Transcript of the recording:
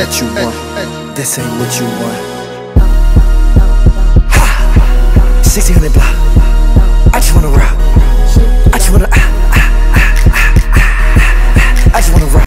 Bet you want. This ain't what you want. Ha! 1600 block.